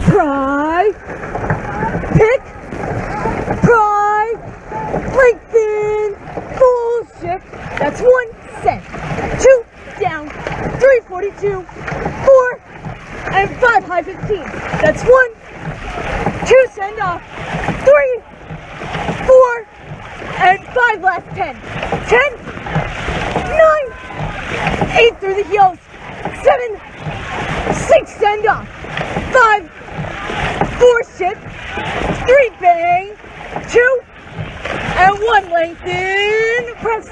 Pry. Pick. Pry. Lengthen. Bullshit. That's one set. Two down. 342. Four. And five high 15. That's one. Two send off. Three. Four. And five last ten. Ten. Nine. Eight through the heels. Seven. Six send off. Five. Four shit. Three bang. Two. And one lengthen. Press.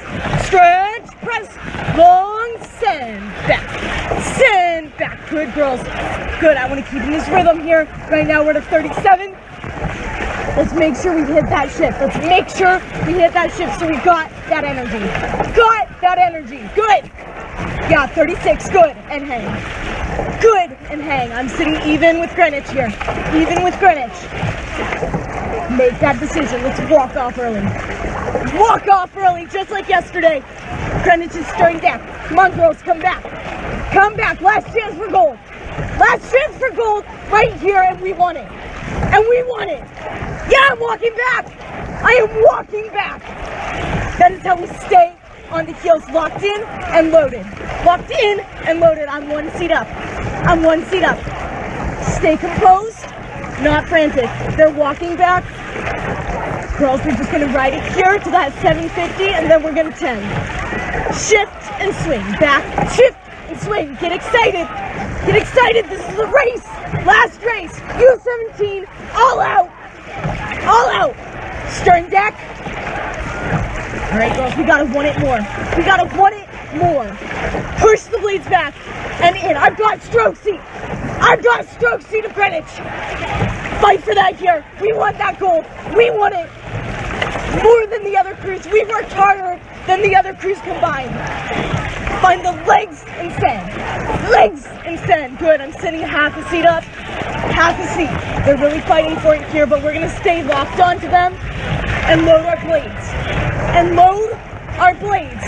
Stretch. Press. Long. Send back. Send back. Good girls. Good. I want to keep in this rhythm here. Right now we're at a 37. Let's make sure we hit that shift. Let's make sure we hit that shift so we got that energy. Got that energy. Good. Yeah, 36. Good. And hang. Good. And hang. I'm sitting even with Greenwich here. Even with Greenwich. Make that decision. Let's walk off early. Walk off early, just like yesterday. Greenwich is stirring back. Come on, girls. Come back. Come back. Last chance for gold. Last chance for gold right here, and we want it. And we want it. Yeah, I'm walking back. I am walking back. That is how we stay on the heels, locked in and loaded. Locked in and loaded. I'm one seat up. I'm one seat up. Stay composed, not frantic. They're walking back. Girls, we're just gonna ride it here to that 750 and then we're gonna 10. Shift and swing. Back, shift and swing. Get excited. Get excited. This is the race. Last race. U17. All out. All out. Stern deck. All right, girls, we gotta want it more. We gotta want it more. Push the blades back and in. I've got stroke seat. I've got stroke seat of Greenwich. Fight for that here. We want that gold. We want it more than the other crews. We worked harder than the other crews combined. Find the legs and. Legs and. Good. I'm sitting half a seat up, half a seat. They're really fighting for it here, but we're gonna stay locked onto them and load our blades. And load our blades.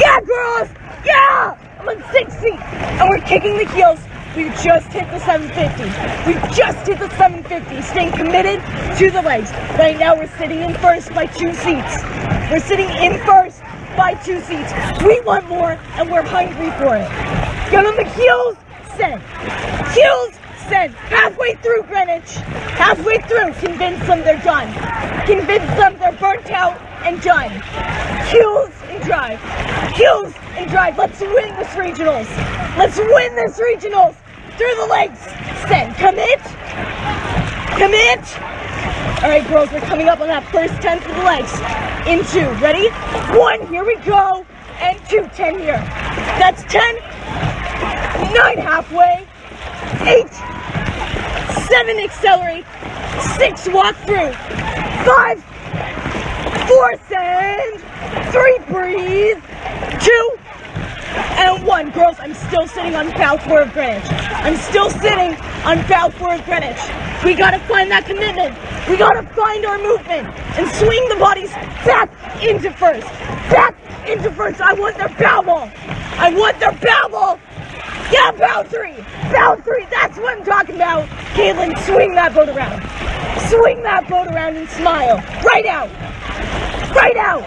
Yeah, girls! Yeah! I'm on 60, and we're kicking the heels. We just hit the 750. We just hit the 750, staying committed to the legs. Right now, we're sitting in first by two seats. We're sitting in first by two seats. We want more, and we're hungry for it. Get on the heels, send. Heels, send. Halfway through Greenwich. Halfway through, convince them they're done. Convince them they're burnt out and done. Heels and drive. Heels and drive. Let's win this regionals. Let's win this regionals. Through the legs. Send. Commit. Commit. All right, girls, we're coming up on that first 10 for the legs. In two. Ready? One. Here we go. And two. 10 here. That's 10. Nine halfway. Eight. Seven accelerate. Six walk through. Five. Four send. Three breathe. Two. And one. Girls, I'm still sitting on bow four of Greenwich. I'm still sitting on bow four of Greenwich. We gotta find that commitment. We gotta find our movement and swing the bodies back into first. Back into first. I want their bow ball. I want their bow ball. Yeah, bow three. Bow three. That's what I'm talking about. Caitlin, swing that boat around. Swing that boat around and smile. Right out. Right out.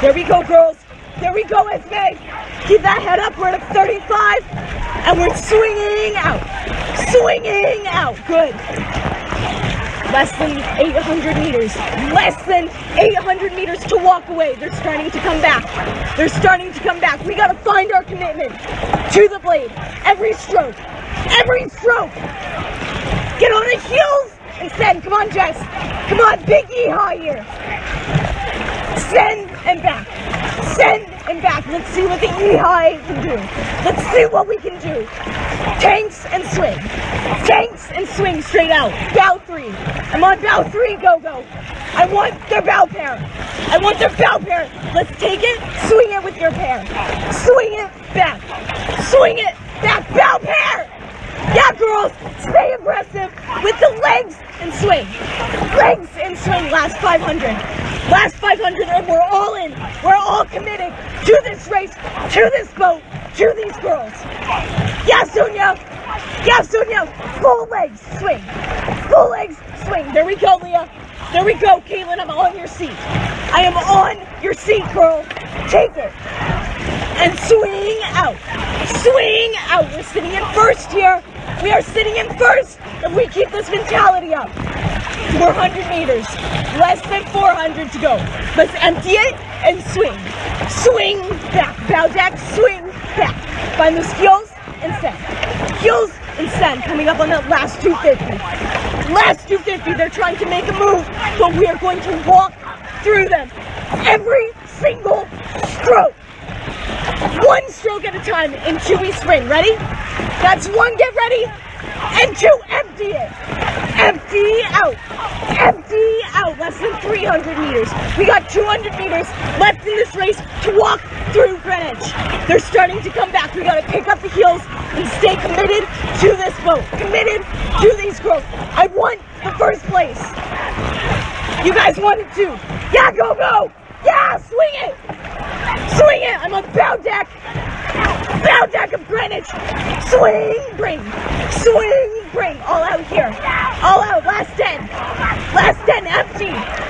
There we go, girls. There we go, Esme. Keep that head up. We're at a 35. And we're swinging out. Swinging out. Good. Less than 800 meters. Less than 800 meters to walk away. They're starting to come back. They're starting to come back. We gotta find our commitment to the blade. Every stroke. Every stroke. Get on the heels and send. Come on, Jess. Come on, big high here. Send and back. Send and back. Let's see what the E-high can do. Let's see what we can do. Tanks and swing. Tanks and swing straight out. Bow three. I'm on bow three. Go, go. I want their bow pair. I want their bow pair. Let's take it. Swing it with your pair. Swing it back. Swing it back. Bow pair. Yeah, girls, stay aggressive with the legs and swing. Legs and swing, last 500. Last 500, and we're all in. We're all committed to this race, to this boat, to these girls. Yeah, Sonia, Yeah, Sonia. Full legs swing. Full legs swing. There we go, Leah. There we go, Caitlin. I'm on your seat. I am on your seat, girl. Take it. And swing out. Swing out. We're sitting in first here. We are sitting in first if we keep this mentality up. 400 meters. Less than 400 to go. Let's empty it and swing. Swing back. Bow back. Swing back. Find those heels and send. Heels and send. Coming up on that last 250. Last 250. They're trying to make a move, but we are going to walk through them. Every single stroke. One stroke at a time in two we sprint. Ready? That's one, get ready. And two, empty it. Empty out. Empty out. Less than 300 meters. We got 200 meters left in this race to walk through Greenwich. They're starting to come back. We gotta pick up the heels and stay committed to this boat. Committed to these girls. I want the first place. You guys wanted to. Yeah, go, go. Yeah, swing it. Swing it. I'm on bow deck. Bow deck of Greenwich. Swing, bring. Swing, bring. All out here. All out. Last 10. Last 10. Empty.